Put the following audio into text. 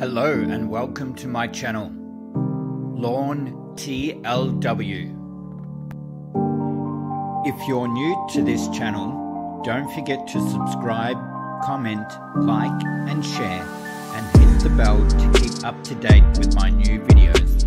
Hello and welcome to my channel, Lorne TLW. If you're new to this channel, don't forget to subscribe, comment, like and share and hit the bell to keep up to date with my new videos.